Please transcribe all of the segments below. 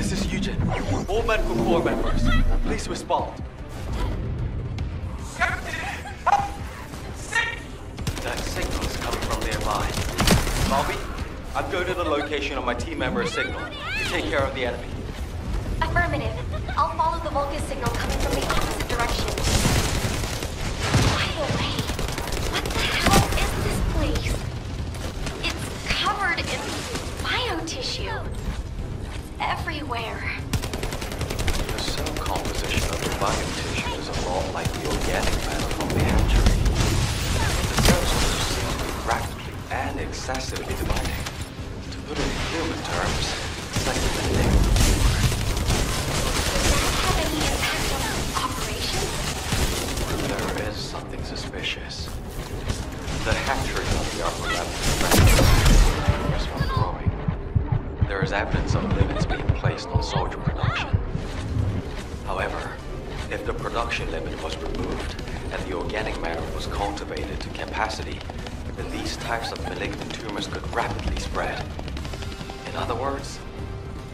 This is Yujin. All medical corps members, please respond. That signal is coming from nearby. Bunny, I'm going to the location of my team member's signal. You take care of the enemy. Affirmative. I'll follow the Vulgus signal coming from the opposite direction. By the way, what the hell is this place? It's covered in biotissue. It's everywhere. The cell composition of the body biotissue is a lot like the organic matter from the hatchery. The cells seem to rapidly and excessively dividing. To put it in human terms, it's like on operations? There is something suspicious. The hatchery on the upper level There is evidence of limits being placed on soldier production. However, if the production limit was removed and the organic matter was cultivated to capacity, then these types of malignant tumors could rapidly spread. In other words,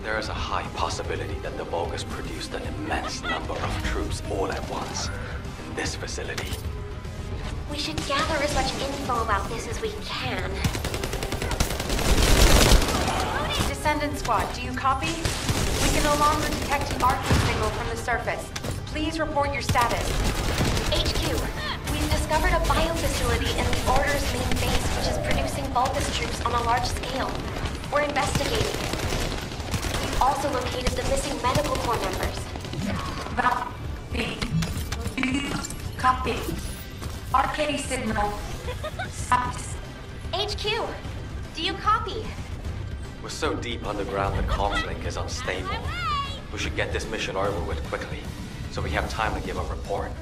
there is a high possibility that the Vulgus produced an immense number of troops all at once in this facility. We should gather as much info about this as we can. Descendant Squad, do you copy? We can no longer detect an arcing signal from the surface. Please report your status. HQ, we've discovered a biofacility in the Order's main base which is producing Vulgus troops on a large scale. We're investigating it. We've also located the missing medical corps members. Copy. Copy. Arche signal. HQ, do you copy? We're so deep underground the comms link is unstable. We should get this mission over with quickly, so we have time to give a report.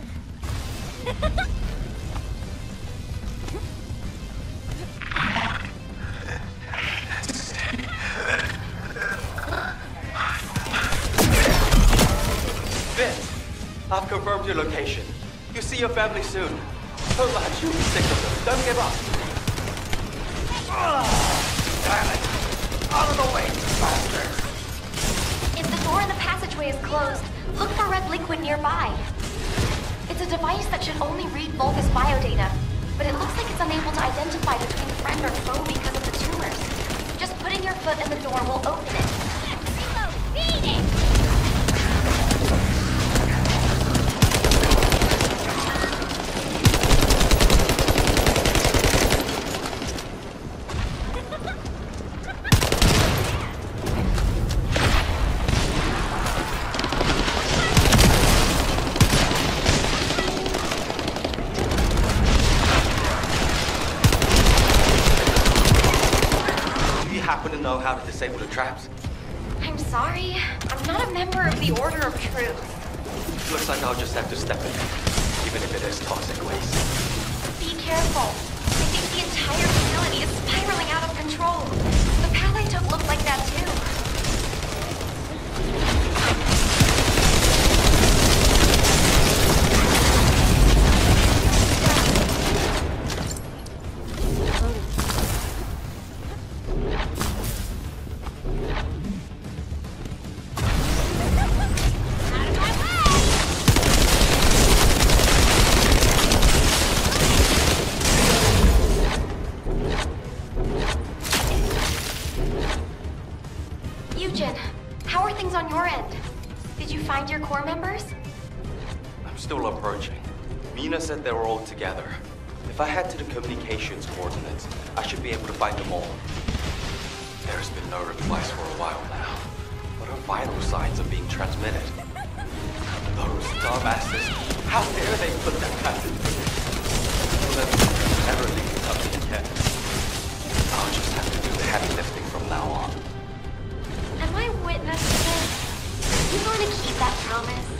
Vince, I've confirmed your location. You'll see your family soon. Hold on, you'll be sick of them. Don't give up. Damn it. Out of the way, bastard. If the door in the passageway is closed, look for red liquid nearby. It's a device that should only read Vulgus biodata, but it looks like it's unable to identify between friend or foe because of the tumors. Just putting your foot in the door will open it. Beat it! Yujin, how are things on your end? Did you find your corps members? I'm still approaching. Mina said they were all together. If I head to the communications coordinates, I should be able to find them all. There's been no replies for a while now, What our vital signs are being transmitted. Those dumbasses, how dare they put that message? Will never, never leave up again. I'll just have to do the heavy lifting that promise?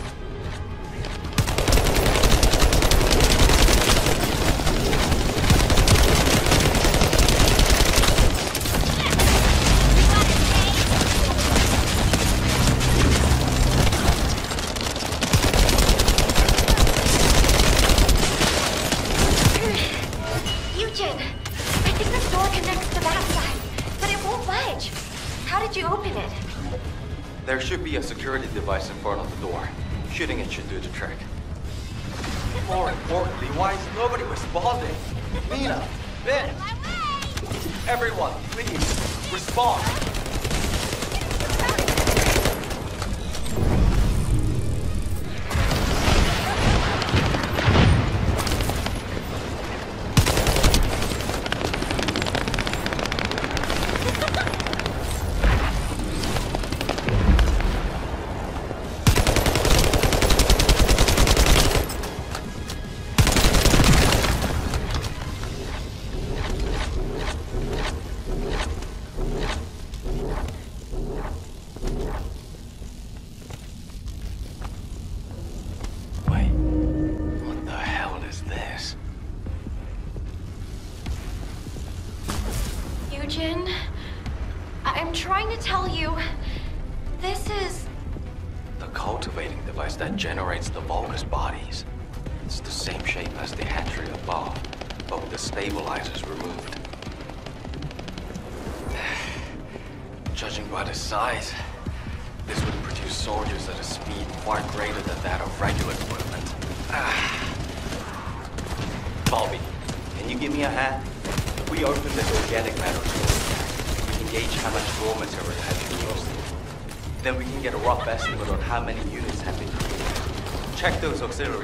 check those auxiliaries.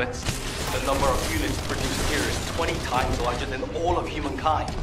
estimates, the number of units produced here is 20 times larger than all of humankind.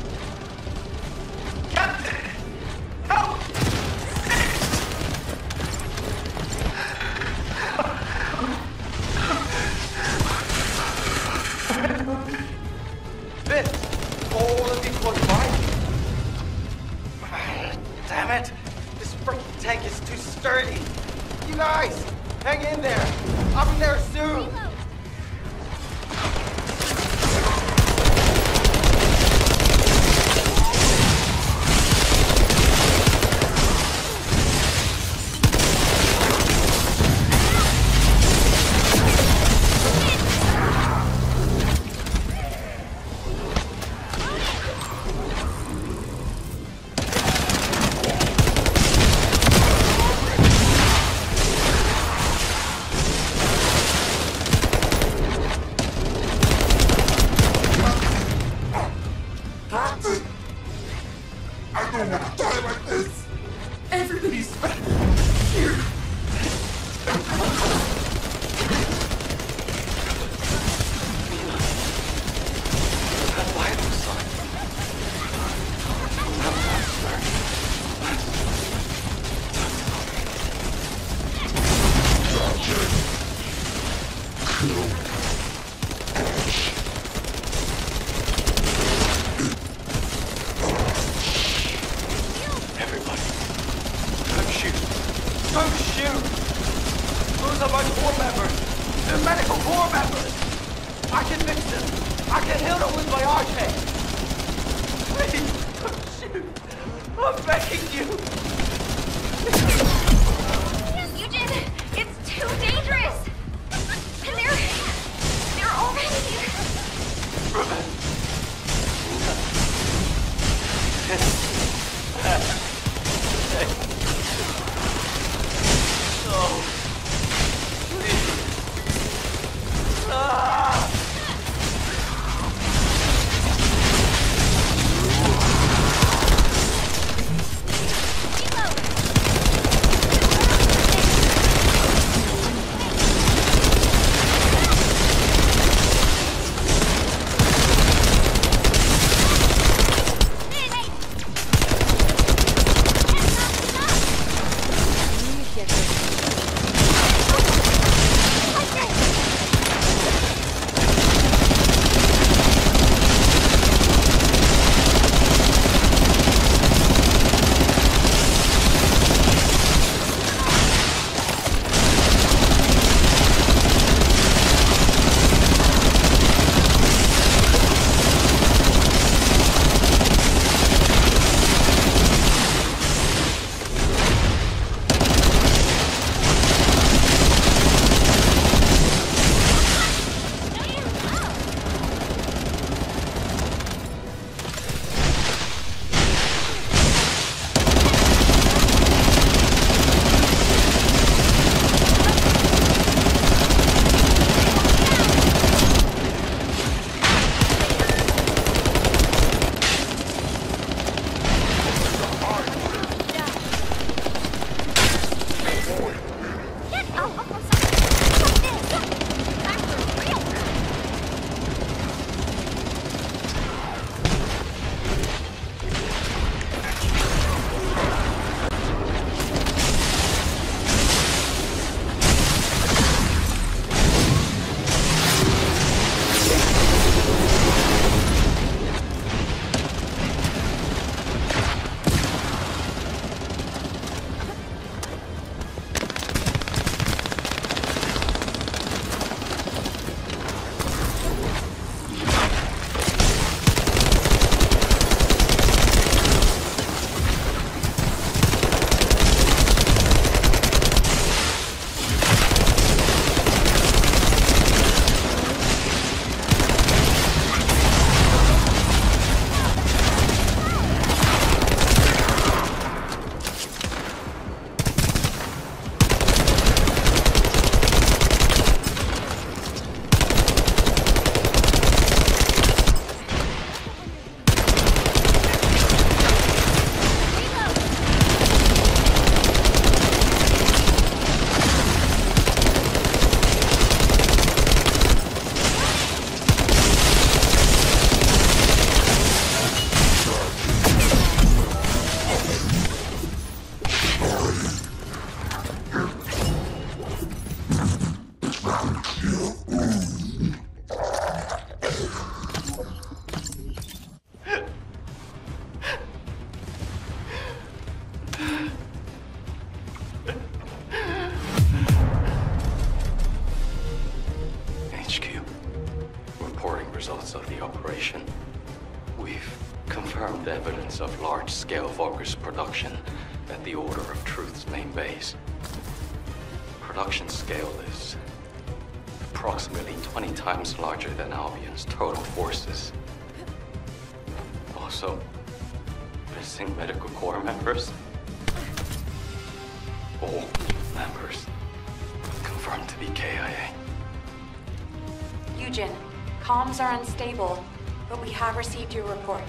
Unstable, but we have received your report.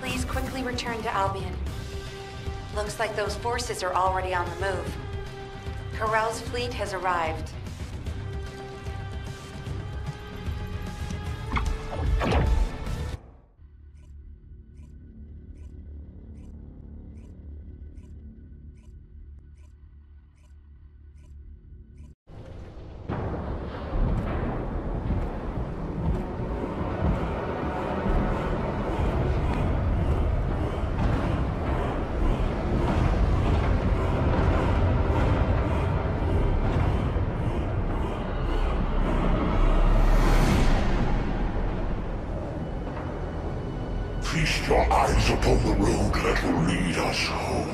Please quickly return to Albion. Looks like those forces are already on the move. Ko-Rel's fleet has arrived. Upon the road that will lead us home.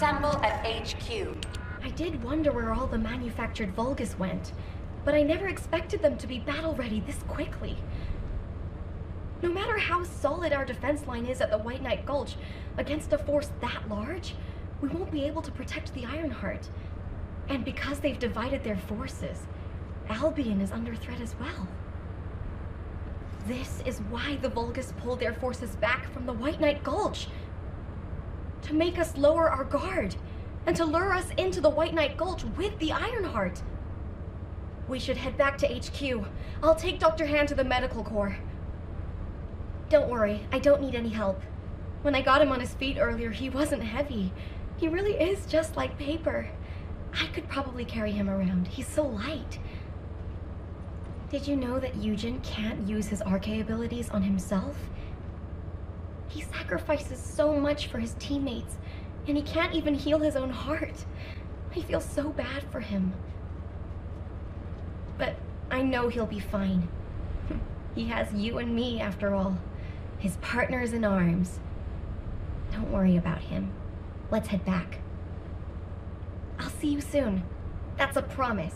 Assemble at HQ. I did wonder where all the manufactured Vulgus went, but I never expected them to be battle ready this quickly. No matter how solid our defense line is at the White-night Gulch, against a force that large, we won't be able to protect the Ironheart. And because they've divided their forces, Albion is under threat as well. This is why the Vulgus pulled their forces back from the White-night Gulch. To make us lower our guard, and to lure us into the White-night Gulch with the Ironheart. We should head back to HQ. I'll take Dr. Han to the medical corps. Don't worry, I don't need any help. When I got him on his feet earlier, he wasn't heavy. He really is just like paper. I could probably carry him around. He's so light. Did you know that Yujin can't use his Arche abilities on himself? He sacrifices so much for his teammates, and he can't even heal his own heart. I feel so bad for him. But I know he'll be fine. he has you and me, after all. His partners in arms. Don't worry about him. Let's head back. I'll see you soon. That's a promise.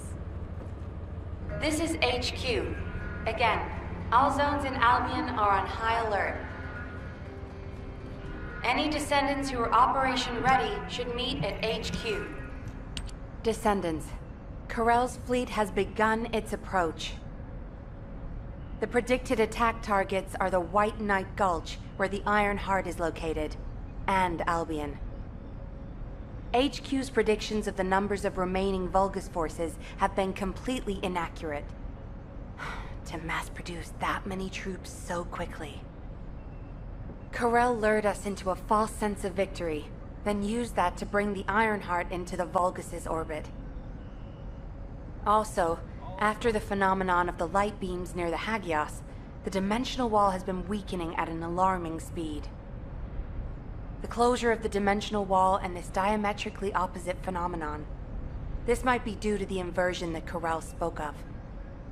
This is HQ. Again, all zones in Albion are on high alert. Any descendants who are operation ready should meet at HQ. Descendants, Ko-Rel's fleet has begun its approach. The predicted attack targets are the White-night Gulch, where the Iron Heart is located, and Albion. HQ's predictions of the numbers of remaining Vulgus forces have been completely inaccurate. to mass produce that many troops so quickly. Ko-Rel lured us into a false sense of victory, then used that to bring the Ironheart into the Vulgus' orbit. Also, after the phenomenon of the light beams near the Hagios, the dimensional wall has been weakening at an alarming speed. The closure of the dimensional wall and this diametrically opposite phenomenon. This might be due to the inversion that Corell spoke of.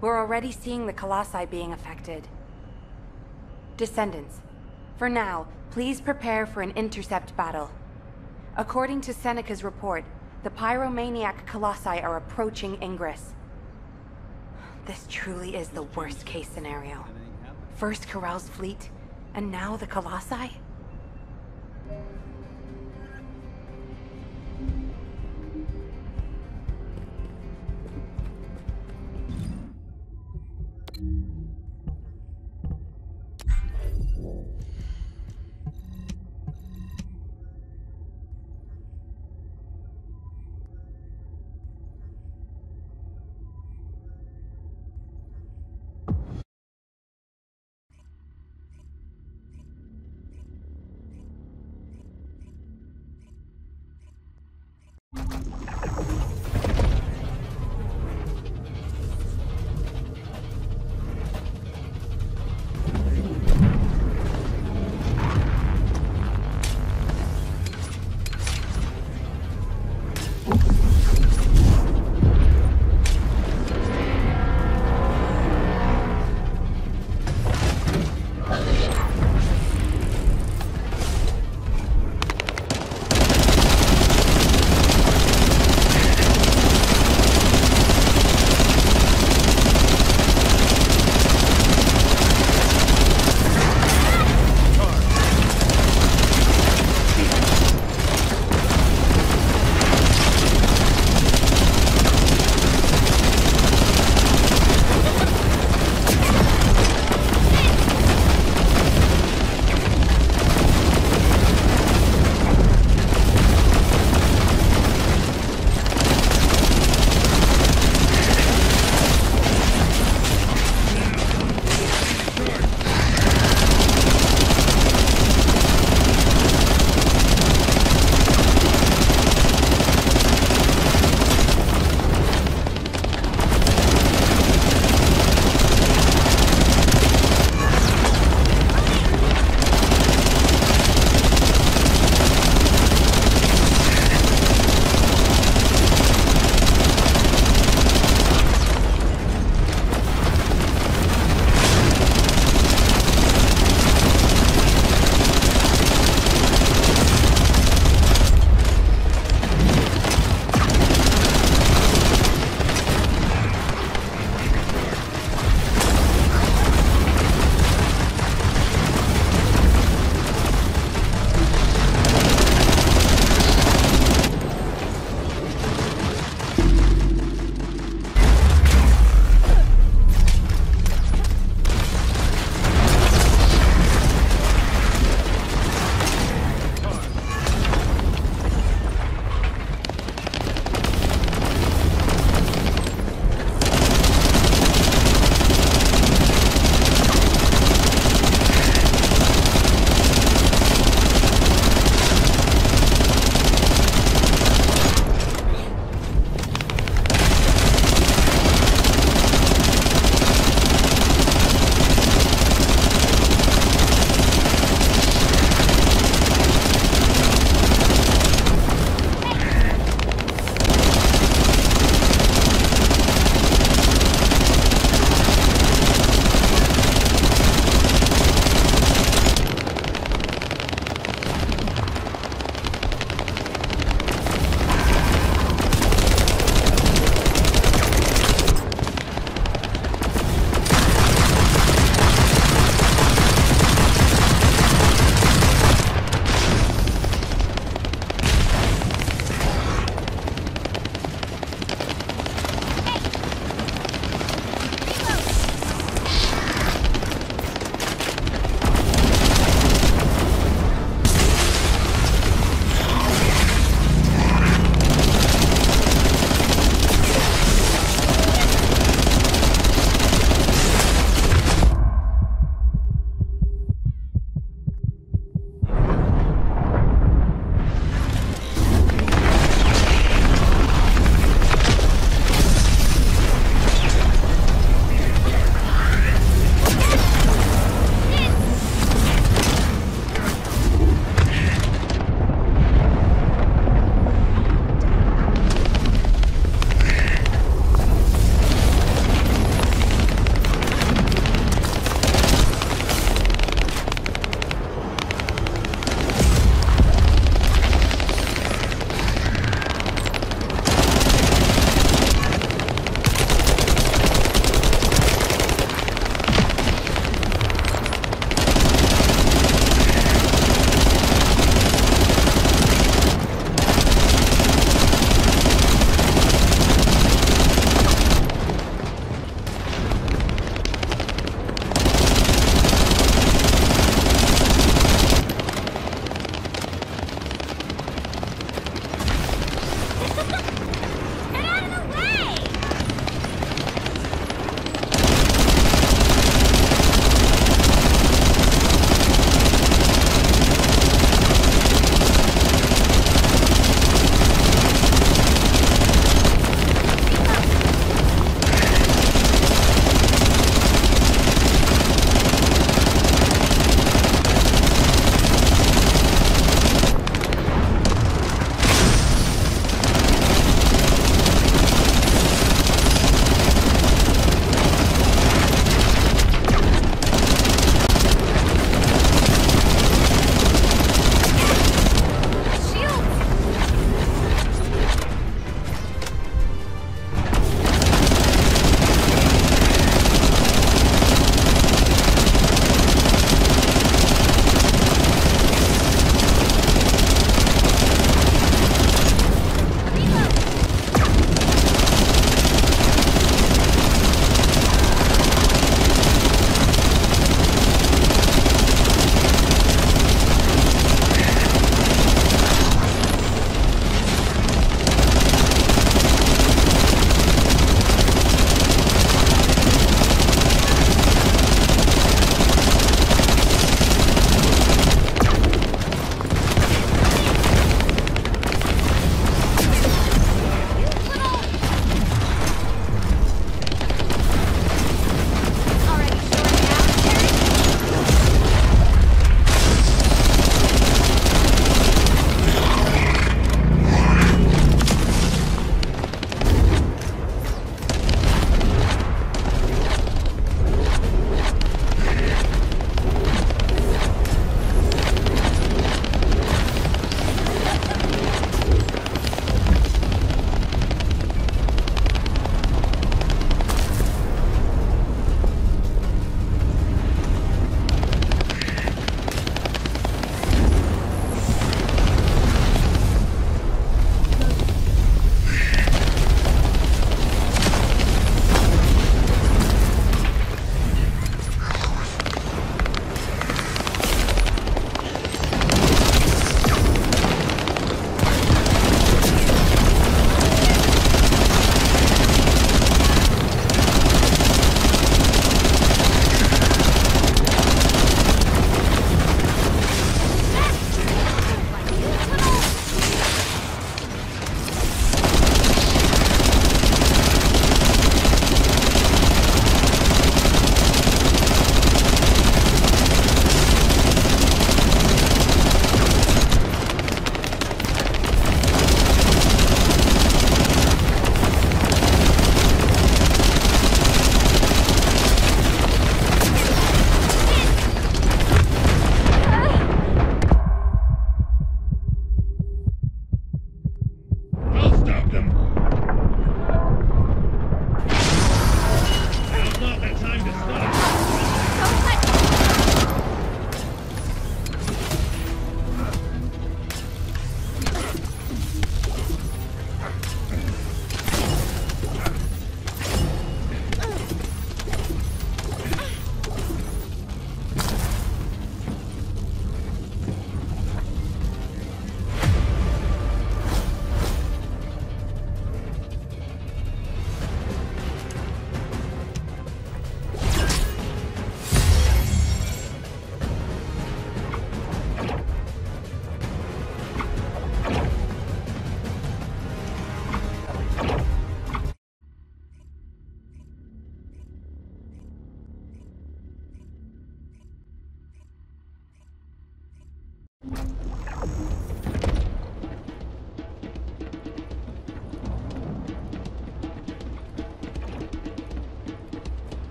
We're already seeing the Colossi being affected. Descendants, for now, please prepare for an intercept battle. According to Seneca's report, the pyromaniac Colossi are approaching Ingress. This truly is the worst case scenario. First Corell's fleet, and now the Colossi?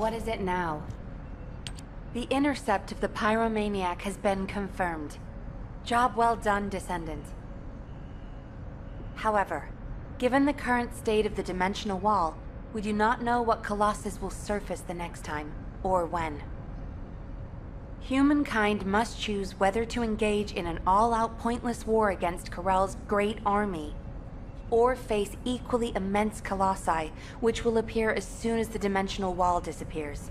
What is it now? The intercept of the pyromaniac has been confirmed. Job well done, Descendant. However, given the current state of the dimensional wall, we do not know what Colossus will surface the next time, or when. Humankind must choose whether to engage in an all-out pointless war against Corell's great army, or face equally immense colossi, which will appear as soon as the dimensional wall disappears.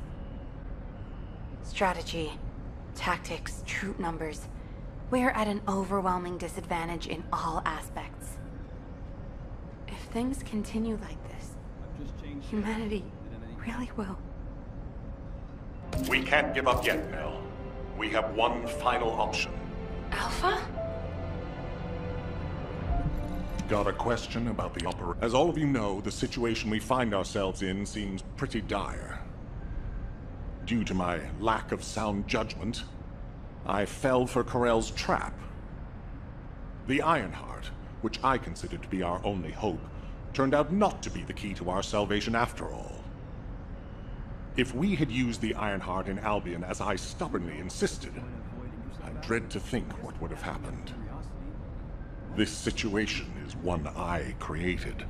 Strategy, tactics, troop numbers. We're at an overwhelming disadvantage in all aspects. If things continue like this, humanity really will. We can't give up yet, Mel. We have one final option. Alpha? Got a question about the opera? As all of you know, the situation we find ourselves in seems pretty dire. Due to my lack of sound judgment, I fell for Corell's trap. The Ironheart, which I considered to be our only hope, turned out not to be the key to our salvation after all. If we had used the Ironheart in Albion as I stubbornly insisted, I dread to think what would have happened. This situation is one I created.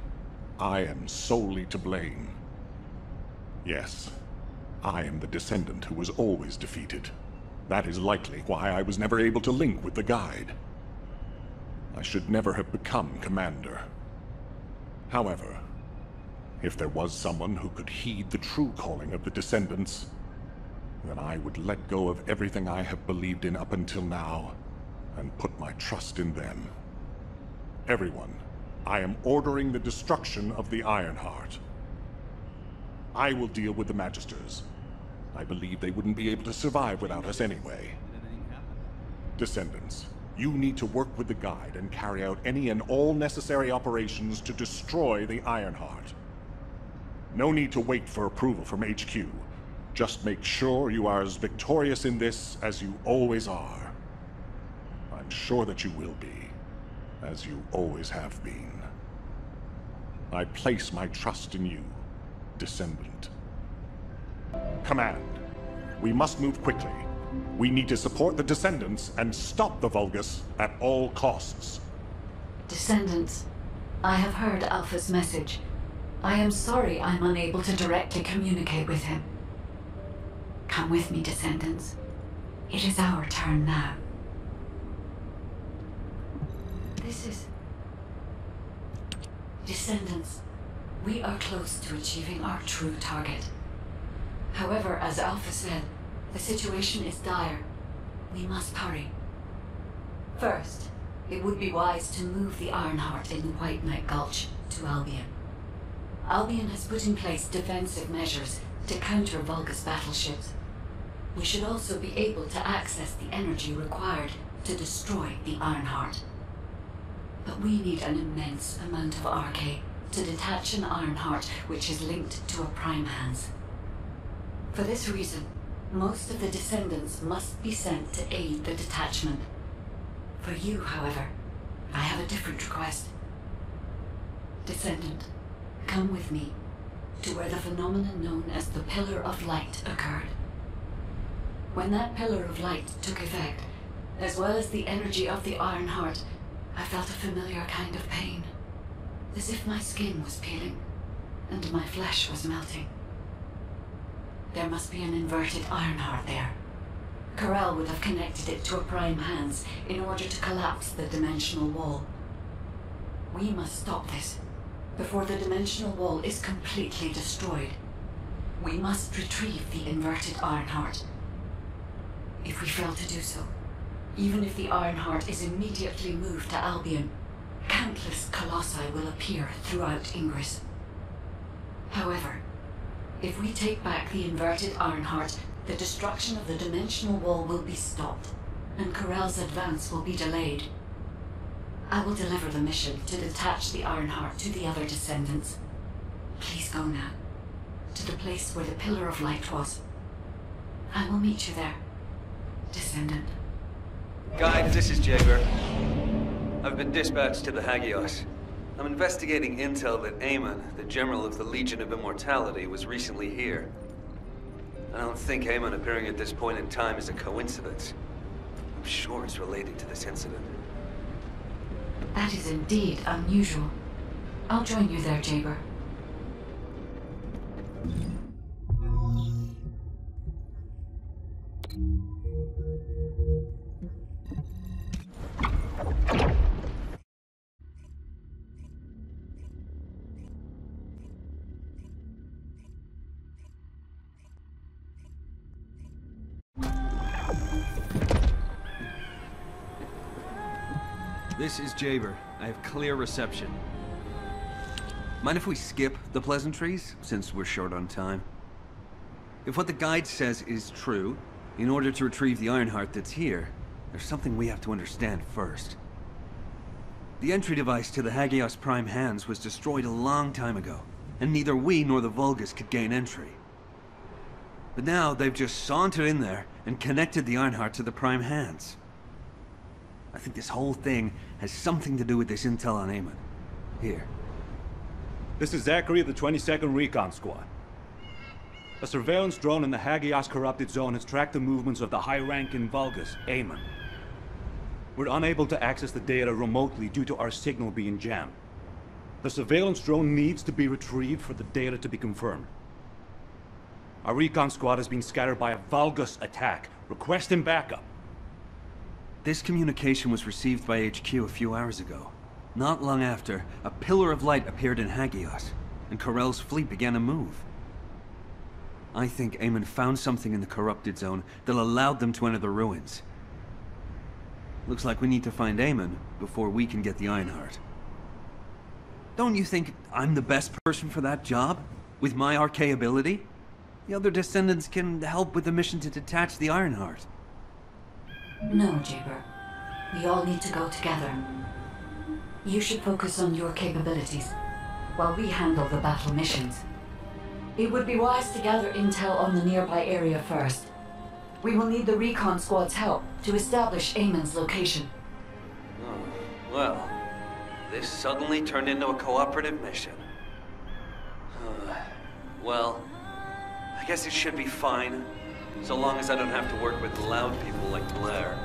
I am solely to blame. Yes, I am the descendant who was always defeated. That is likely why I was never able to link with the Guide. I should never have become commander. However, if there was someone who could heed the true calling of the descendants, then I would let go of everything I have believed in up until now and put my trust in them. Everyone, I am ordering the destruction of the Ironheart. I will deal with the Magisters. I believe they wouldn't be able to survive without us anyway. Descendants, you need to work with the Guide and carry out any and all necessary operations to destroy the Ironheart. No need to wait for approval from HQ. Just make sure you are as victorious in this as you always are. I'm sure that you will be, as you always have been. I place my trust in you, Descendant. Command, we must move quickly. We need to support the Descendants and stop the Vulgus at all costs. Descendants, I have heard Alpha's message. I am sorry I'm unable to directly communicate with him. Come with me, Descendants. It is our turn now. This is... Descendants, we are close to achieving our true target. However, as Alpha said, the situation is dire. We must hurry. First, it would be wise to move the Ironheart in the White-night Gulch to Albion. Albion has put in place defensive measures to counter Vulgus battleships. We should also be able to access the energy required to destroy the Ironheart. But we need an immense amount of Arche to detach an Ironheart which is linked to a Prime Hands. For this reason, most of the descendants must be sent to aid the detachment. For you, however, I have a different request. Descendant, come with me to where the phenomenon known as the Pillar of Light occurred. When that Pillar of Light took effect, as well as the energy of the Ironheart, I felt a familiar kind of pain. As if my skin was peeling, and my flesh was melting. There must be an inverted iron heart there. Corel would have connected it to a Prime Hands in order to collapse the dimensional wall. We must stop this before the dimensional wall is completely destroyed. We must retrieve the inverted iron heart. If we fail to do so, even if the Ironheart is immediately moved to Albion, countless colossi will appear throughout Ingris. However, if we take back the inverted Ironheart, the destruction of the dimensional wall will be stopped, and Corell's advance will be delayed. I will deliver the mission to detach the Ironheart to the other descendants. Please go now, to the place where the Pillar of Light was. I will meet you there, Descendant. Guide, this is Jayber. I've been dispatched to the Hagios. I'm investigating intel that Amon, the General of the Legion of Immortality, was recently here. I don't think Amon appearing at this point in time is a coincidence. I'm sure it's related to this incident. That is indeed unusual. I'll join you there, Jayber. This is Jayber. I have clear reception. Mind if we skip the pleasantries, since we're short on time? If what the guide says is true, in order to retrieve the Ironheart that's here, there's something we have to understand first. The entry device to the Hagios Prime hands was destroyed a long time ago, and neither we nor the Vulgus could gain entry. But now they've just sauntered in there and connected the Ironheart to the Prime hands. I think this whole thing has something to do with this intel on Eamon. Here. This is Zachary of the 22nd Recon Squad. A surveillance drone in the Hagios corrupted zone has tracked the movements of the high-ranking Vulgus, Eamon. We're unable to access the data remotely due to our signal being jammed. The surveillance drone needs to be retrieved for the data to be confirmed. Our recon squad has been scattered by a Vulgus attack. Request Requesting backup. This communication was received by HQ a few hours ago. Not long after, a pillar of light appeared in Hagios, and Corell's fleet began to move. I think Eamon found something in the corrupted zone that allowed them to enter the ruins. Looks like we need to find Eamon before we can get the Ironheart. Don't you think I'm the best person for that job? With my Arche ability? The other descendants can help with the mission to detach the Ironheart. No, Jayber. We all need to go together. You should focus on your capabilities, while we handle the battle missions. It would be wise to gather intel on the nearby area first. We will need the recon squad's help to establish Eamon's location. Oh, well, this suddenly turned into a cooperative mission. Uh, well, I guess it should be fine, so long as I don't have to work with loud people like Blair.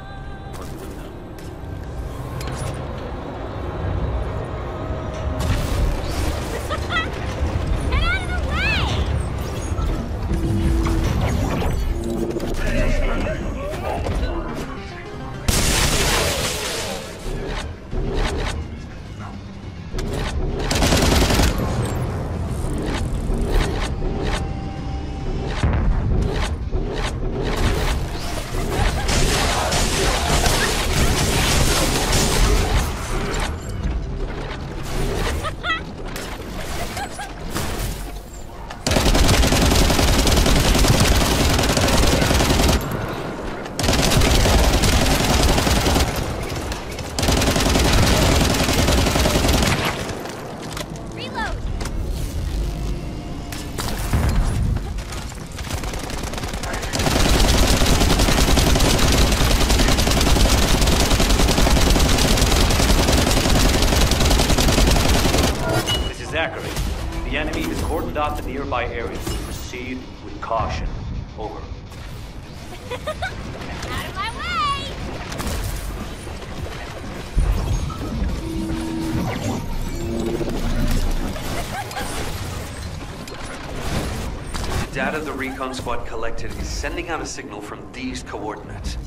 Data the recon squad collected is sending out a signal from these coordinates.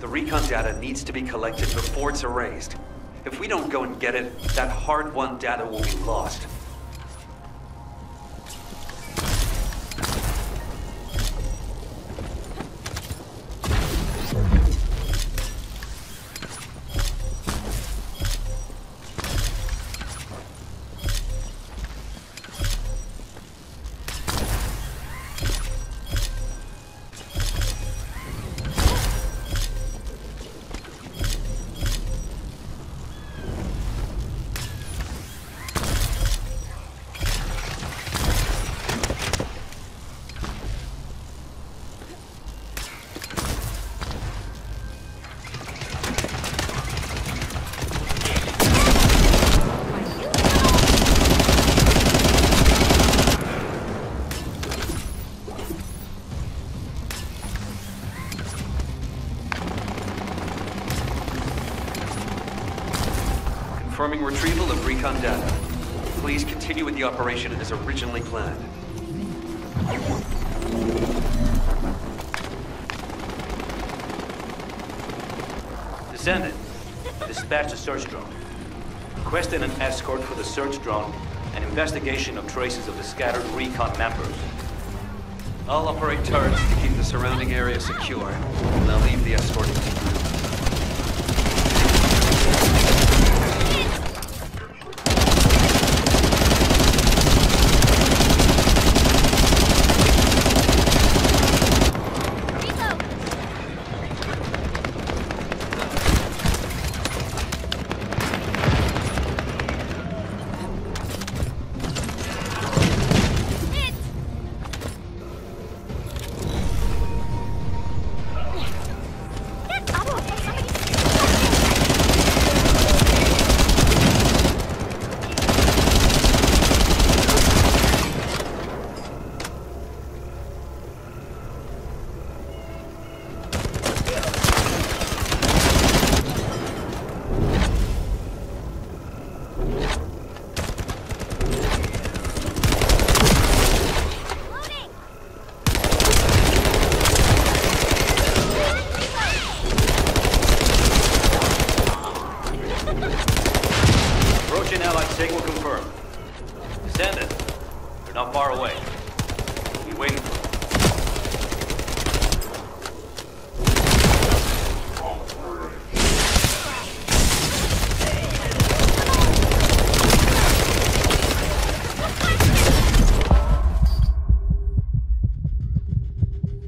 The recon data needs to be collected before it's erased. If we don't go and get it, that hard-won data will be lost. Retrieval of recon data. Please continue with the operation as originally planned. Descendant, dispatch a search drone. Requesting an escort for the search drone and investigation of traces of the scattered recon members. I'll operate turrets to keep the surrounding area secure, and I'll leave the escorting Allied signal confirmed. Send it. They're not far away. We waiting for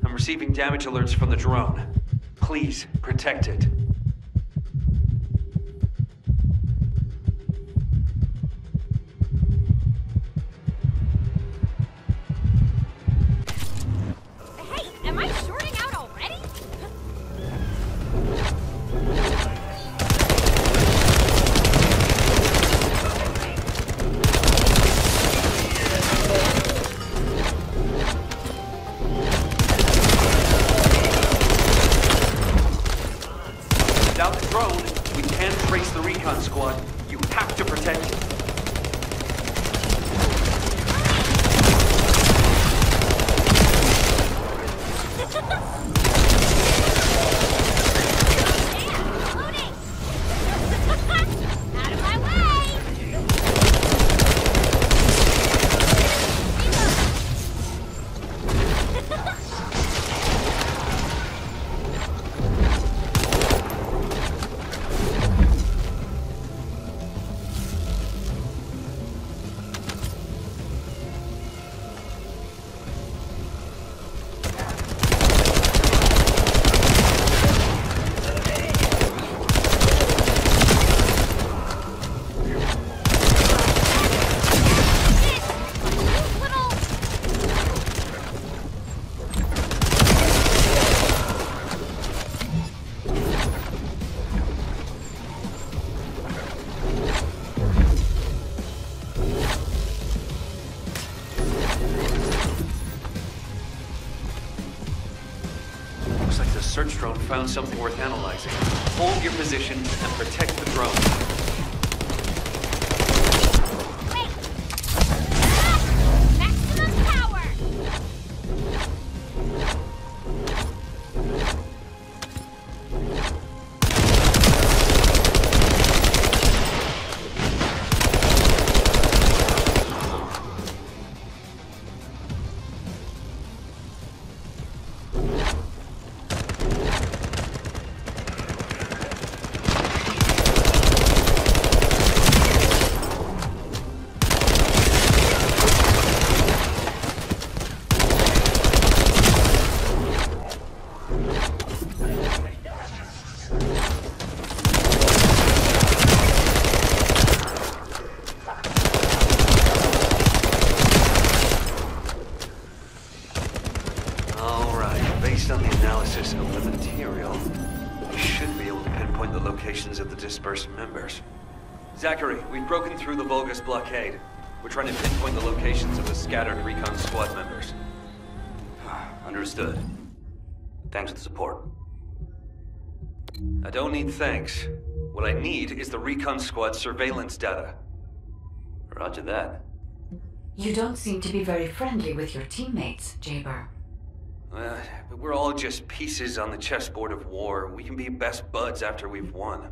I'm receiving damage alerts from the drone. Please, protect it. scattered recon squad members. Understood. Thanks for the support. I don't need thanks. What I need is the recon squad surveillance data. Roger that. You don't seem to be very friendly with your teammates, Jayber. Uh, well, we're all just pieces on the chessboard of war. We can be best buds after we've won.